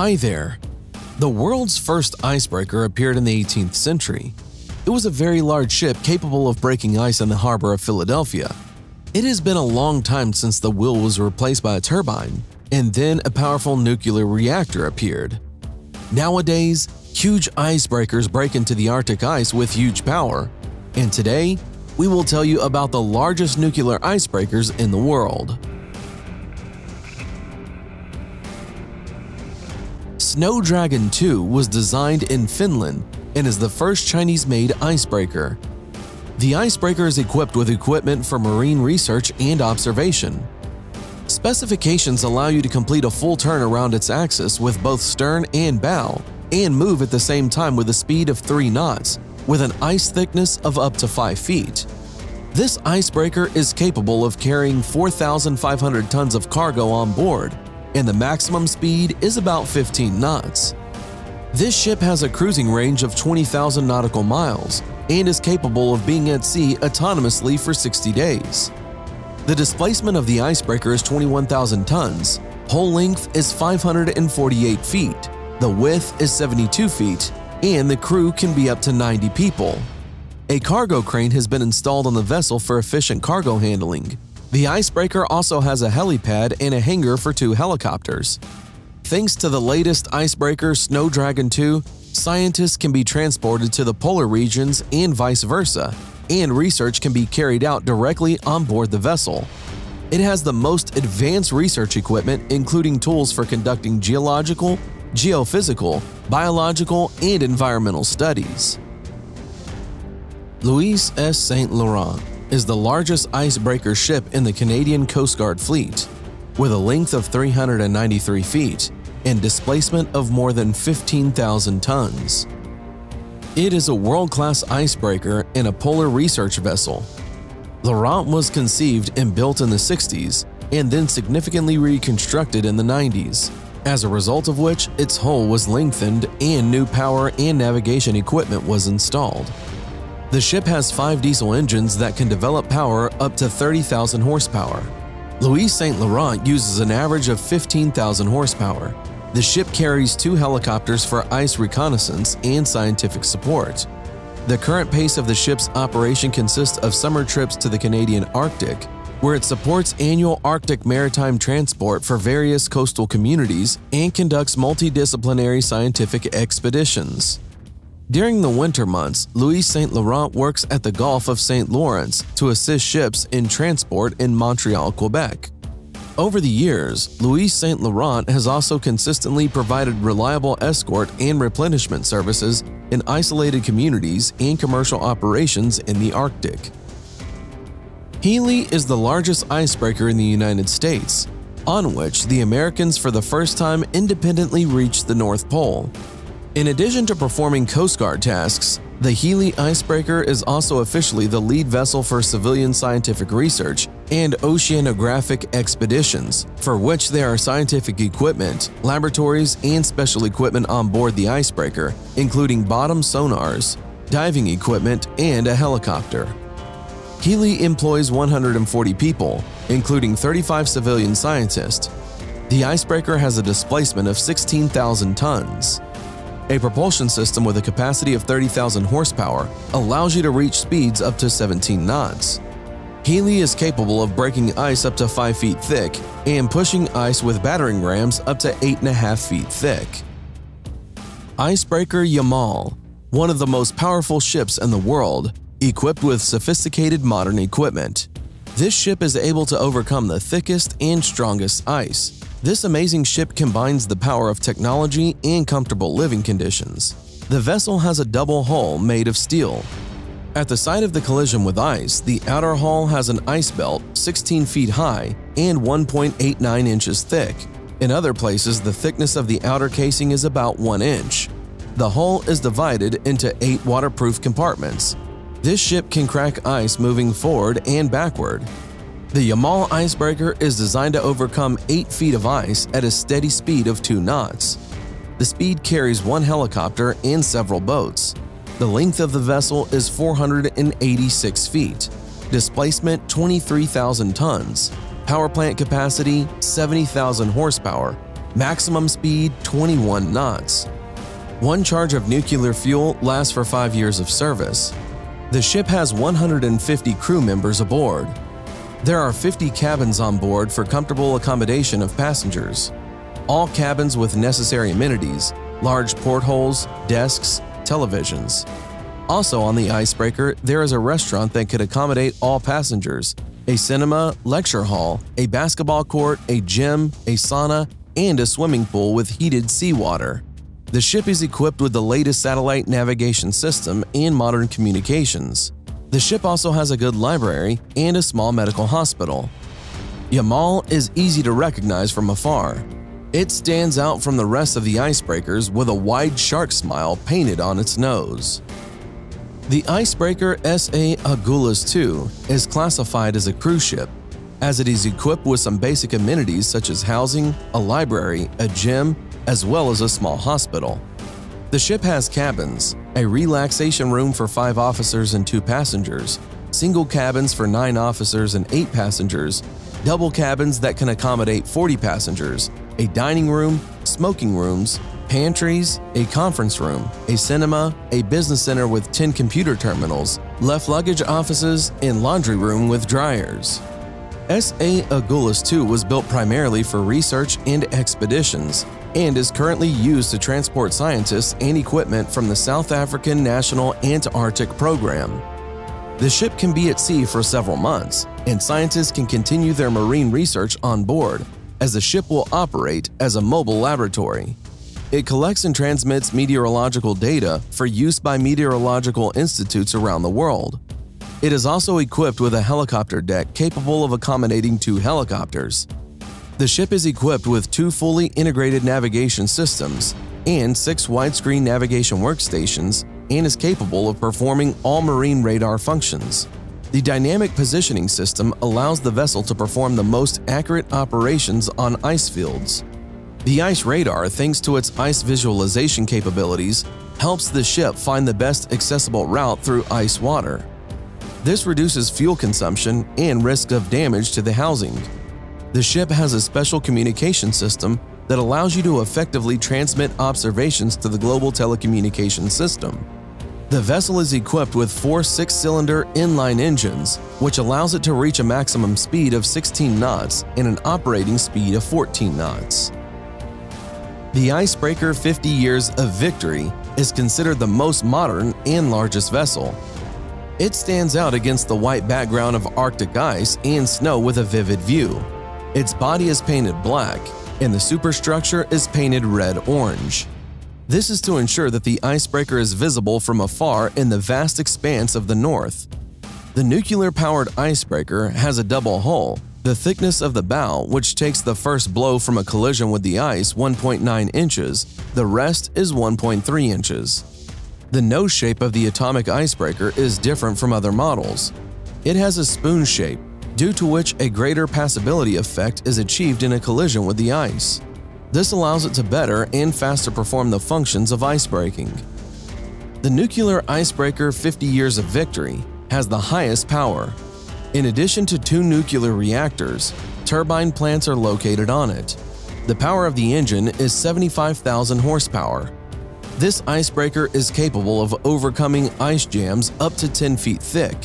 Hi there! The world's first icebreaker appeared in the 18th century. It was a very large ship capable of breaking ice in the harbor of Philadelphia. It has been a long time since the wheel was replaced by a turbine, and then a powerful nuclear reactor appeared. Nowadays, huge icebreakers break into the Arctic ice with huge power, and today, we will tell you about the largest nuclear icebreakers in the world. Snow Dragon 2 was designed in Finland and is the first Chinese-made icebreaker. The icebreaker is equipped with equipment for marine research and observation. Specifications allow you to complete a full turn around its axis with both stern and bow, and move at the same time with a speed of 3 knots, with an ice thickness of up to 5 feet. This icebreaker is capable of carrying 4,500 tons of cargo on board and the maximum speed is about 15 knots. This ship has a cruising range of 20,000 nautical miles and is capable of being at sea autonomously for 60 days. The displacement of the icebreaker is 21,000 tons, hull length is 548 feet, the width is 72 feet, and the crew can be up to 90 people. A cargo crane has been installed on the vessel for efficient cargo handling, the icebreaker also has a helipad and a hangar for two helicopters. Thanks to the latest icebreaker Snow Dragon 2, scientists can be transported to the polar regions and vice versa, and research can be carried out directly on board the vessel. It has the most advanced research equipment including tools for conducting geological, geophysical, biological, and environmental studies. Louis S. Saint Laurent is the largest icebreaker ship in the Canadian Coast Guard fleet, with a length of 393 feet and displacement of more than 15,000 tons. It is a world-class icebreaker and a polar research vessel. Laurent was conceived and built in the 60s and then significantly reconstructed in the 90s, as a result of which its hull was lengthened and new power and navigation equipment was installed. The ship has five diesel engines that can develop power up to 30,000 horsepower. Louis Saint Laurent uses an average of 15,000 horsepower. The ship carries two helicopters for ice reconnaissance and scientific support. The current pace of the ship's operation consists of summer trips to the Canadian Arctic, where it supports annual Arctic maritime transport for various coastal communities and conducts multidisciplinary scientific expeditions. During the winter months, Louis Saint Laurent works at the Gulf of St. Lawrence to assist ships in transport in Montreal, Quebec. Over the years, Louis Saint Laurent has also consistently provided reliable escort and replenishment services in isolated communities and commercial operations in the Arctic. Healy is the largest icebreaker in the United States, on which the Americans for the first time independently reached the North Pole. In addition to performing Coast Guard tasks, the Healy Icebreaker is also officially the lead vessel for civilian scientific research and oceanographic expeditions, for which there are scientific equipment, laboratories, and special equipment on board the icebreaker, including bottom sonars, diving equipment, and a helicopter. Healy employs 140 people, including 35 civilian scientists. The icebreaker has a displacement of 16,000 tons. A propulsion system with a capacity of 30,000 horsepower allows you to reach speeds up to 17 knots. Healy is capable of breaking ice up to 5 feet thick and pushing ice with battering rams up to 8.5 feet thick. Icebreaker Yamal, one of the most powerful ships in the world, equipped with sophisticated modern equipment. This ship is able to overcome the thickest and strongest ice, this amazing ship combines the power of technology and comfortable living conditions. The vessel has a double hull made of steel. At the site of the collision with ice, the outer hull has an ice belt 16 feet high and 1.89 inches thick. In other places, the thickness of the outer casing is about 1 inch. The hull is divided into 8 waterproof compartments. This ship can crack ice moving forward and backward. The Yamal icebreaker is designed to overcome 8 feet of ice at a steady speed of 2 knots. The speed carries one helicopter and several boats. The length of the vessel is 486 feet, displacement 23,000 tons, power plant capacity 70,000 horsepower, maximum speed 21 knots. One charge of nuclear fuel lasts for 5 years of service. The ship has 150 crew members aboard. There are 50 cabins on board for comfortable accommodation of passengers. All cabins with necessary amenities, large portholes, desks, televisions. Also on the icebreaker, there is a restaurant that could accommodate all passengers, a cinema, lecture hall, a basketball court, a gym, a sauna, and a swimming pool with heated seawater. The ship is equipped with the latest satellite navigation system and modern communications. The ship also has a good library and a small medical hospital. Yamal is easy to recognize from afar. It stands out from the rest of the icebreakers with a wide shark smile painted on its nose. The icebreaker SA Agulhas II is classified as a cruise ship, as it is equipped with some basic amenities such as housing, a library, a gym, as well as a small hospital. The ship has cabins, a relaxation room for five officers and two passengers, single cabins for nine officers and eight passengers, double cabins that can accommodate 40 passengers, a dining room, smoking rooms, pantries, a conference room, a cinema, a business center with 10 computer terminals, left luggage offices, and laundry room with dryers. SA Agulhas II was built primarily for research and expeditions and is currently used to transport scientists and equipment from the South African National Antarctic Program. The ship can be at sea for several months, and scientists can continue their marine research on board, as the ship will operate as a mobile laboratory. It collects and transmits meteorological data for use by meteorological institutes around the world. It is also equipped with a helicopter deck capable of accommodating two helicopters. The ship is equipped with two fully integrated navigation systems and six widescreen navigation workstations and is capable of performing all marine radar functions. The dynamic positioning system allows the vessel to perform the most accurate operations on ice fields. The ice radar, thanks to its ice visualization capabilities, helps the ship find the best accessible route through ice water. This reduces fuel consumption and risk of damage to the housing. The ship has a special communication system that allows you to effectively transmit observations to the global telecommunications system. The vessel is equipped with four six-cylinder inline engines, which allows it to reach a maximum speed of 16 knots and an operating speed of 14 knots. The Icebreaker 50 Years of Victory is considered the most modern and largest vessel. It stands out against the white background of Arctic ice and snow with a vivid view. Its body is painted black, and the superstructure is painted red-orange. This is to ensure that the icebreaker is visible from afar in the vast expanse of the north. The nuclear-powered icebreaker has a double hull the thickness of the bow, which takes the first blow from a collision with the ice 1.9 inches, the rest is 1.3 inches. The nose shape of the atomic icebreaker is different from other models. It has a spoon shape, due to which a greater passability effect is achieved in a collision with the ice. This allows it to better and faster perform the functions of icebreaking. The nuclear icebreaker 50 Years of Victory has the highest power, in addition to two nuclear reactors, turbine plants are located on it. The power of the engine is 75,000 horsepower. This icebreaker is capable of overcoming ice jams up to 10 feet thick.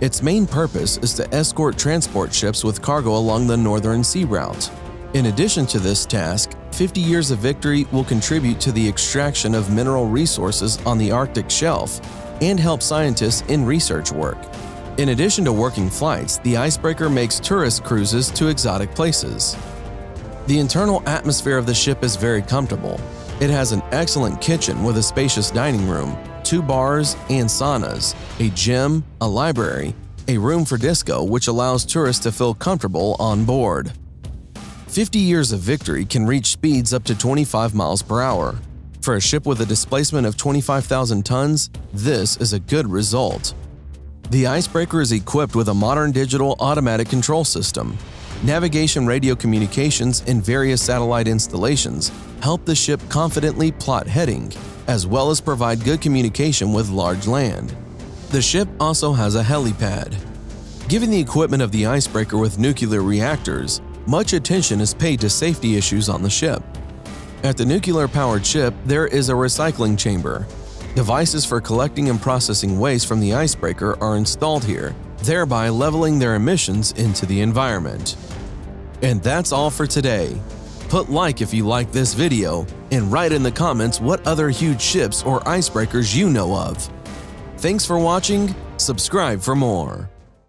Its main purpose is to escort transport ships with cargo along the Northern Sea Route. In addition to this task, 50 Years of Victory will contribute to the extraction of mineral resources on the Arctic shelf and help scientists in research work. In addition to working flights, the Icebreaker makes tourist cruises to exotic places. The internal atmosphere of the ship is very comfortable. It has an excellent kitchen with a spacious dining room, two bars and saunas, a gym, a library, a room for disco which allows tourists to feel comfortable on board. 50 Years of Victory can reach speeds up to 25 miles per hour. For a ship with a displacement of 25,000 tons, this is a good result. The Icebreaker is equipped with a modern digital automatic control system. Navigation radio communications and various satellite installations help the ship confidently plot heading, as well as provide good communication with large land. The ship also has a helipad. Given the equipment of the Icebreaker with nuclear reactors, much attention is paid to safety issues on the ship. At the nuclear-powered ship, there is a recycling chamber. Devices for collecting and processing waste from the icebreaker are installed here, thereby leveling their emissions into the environment. And that's all for today. Put like if you like this video, and write in the comments what other huge ships or icebreakers you know of. Thanks for watching, subscribe for more.